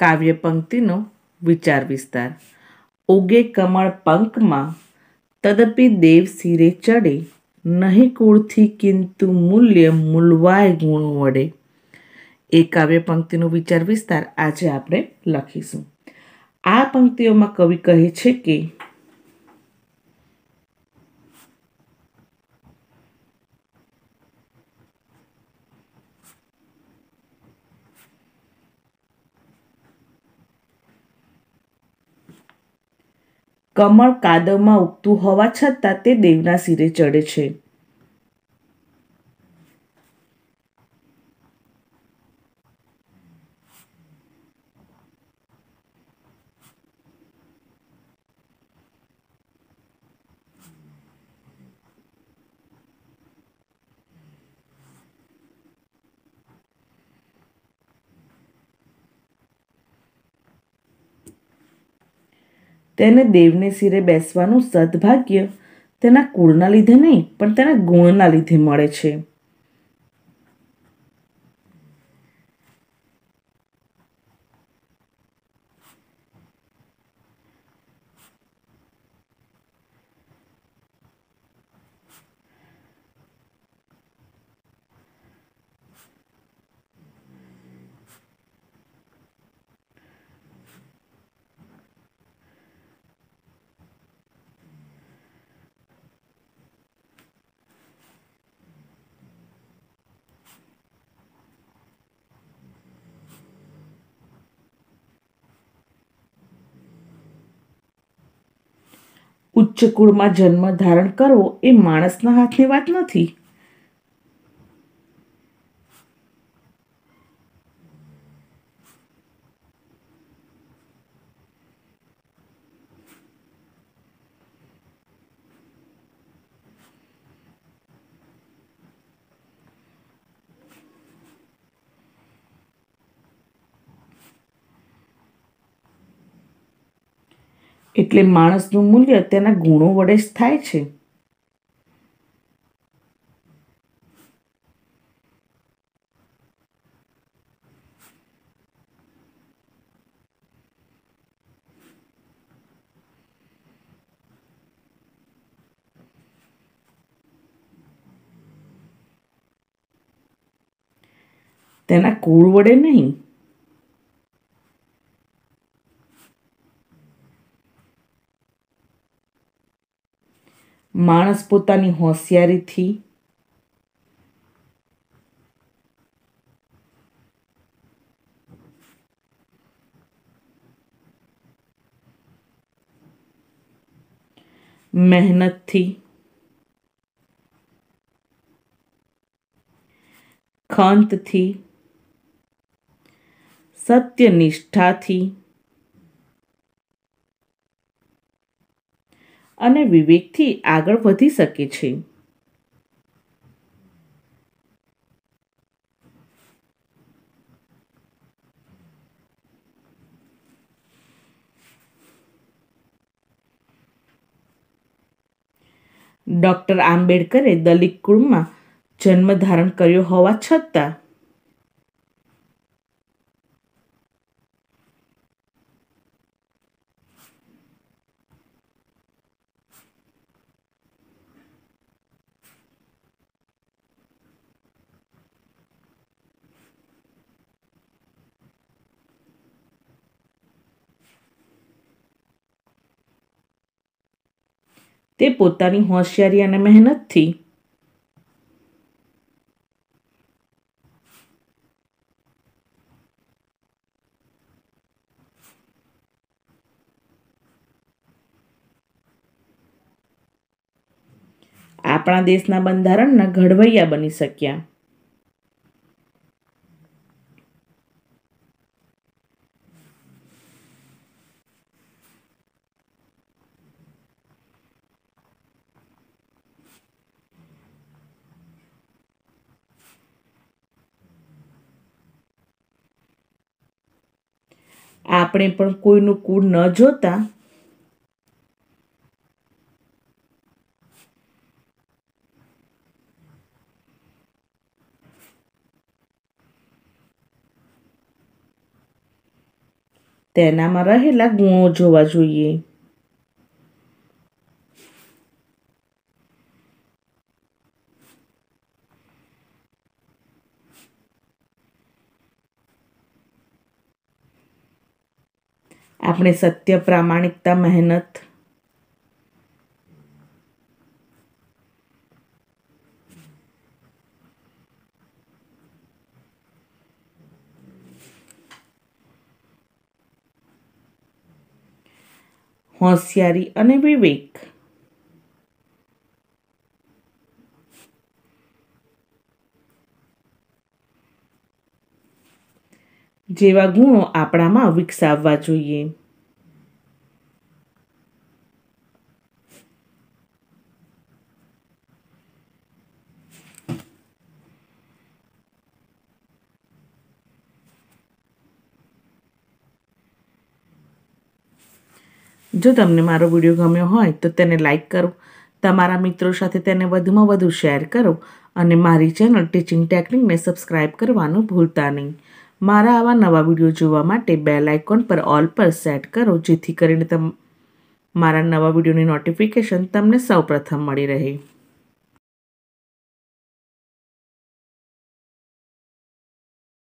કાવ્ય પંક્તિનો વિચાર વિસ્તાર. ઉગે કમળ પંકમાં તદપી દેવ શિરે ચડે, નહીં કુળથી કિંતુ મૂલ્ય મૂલવાય ગુણ વડે. એ કાવ્ય પંક્તિનો વિચાર વિસ્તાર આજે આપણે લખીશું. આ પંક્તિઓમાં કવિ કહે છે કે કમળ કાદવમાં ઉગતું હોવા છતાં તે દેવના શિરે ચડે છે. તેને દેવને શિરે બેસવાનું સદભાગ્ય તેના કુળના લીધે નહીં, પણ તેના ગુણના લીધે મળે છે. ઉચ્ચ કુળમાં જન્મ ધારણ કરવો એ માણસના હાથની વાત નથી. એટલે માણસનું મૂલ્ય તેના ગુણો વડે જ થાય છે. તેના કુળ વડે નહીં માણસ પોતાની હોશિયારીથી મહેનતથી ખંતથી સત્યનિષ્ઠાથી અને વિવેકથી આગળ વધી શકે છે. ડોક્ટર આંબેડકરે દલિત કુળમાં જન્મ ધારણ કર્યો હોવા છતાં તે પોતાની હોશિયારી અને મહેનતથી આપણા દેશના બંધારણના ઘડવૈયા બની શક્યા. આપણે પણ કોઈનું કુળ ન જોતા. તેનામાં રહેલા ગુણો જોવા જોઈએ. આપણે સત્ય પ્રામાણિકતા મહેનત. હોશિયારી અને વિવેક. જેવા ગુણો આપણામાં વિકસાવવા જોઈએ. જો તમને મારો વીડિયો ગમ્યો હોય તો તેને લાઇક કરો. તમારા મિત્રો સાથે તેને વધુમાં વધુ શેર કરો અને મારી ચેનલ ટીચિંગ ટેકનિકને સબસ્ક્રાઈબ કરવાનું ભૂલતા નહીં. મારા આવા નવા વીડિયો જોવા માટે બેલ આઇકોન પર ઓલ પર સેટ કરો, જેથી કરીને તમ, મારા નવા વિડીયોની નોટિફિકેશન તમને સૌપ્રથમ મળી રહે.